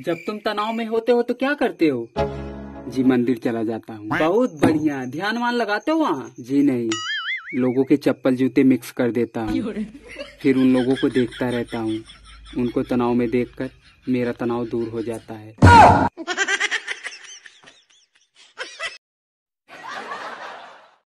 जब तुम तनाव में होते हो तो क्या करते हो? जी मंदिर चला जाता हूँ। बहुत बढ़िया। ध्यान वान लगाते हो वहाँ? जी नहीं। लोगों के चप्पल जूते मिक्स कर देता हूँ। फिर उन लोगों को देखता रहता हूँ। उनको तनाव में देखकर मेरा तनाव दूर हो जाता है।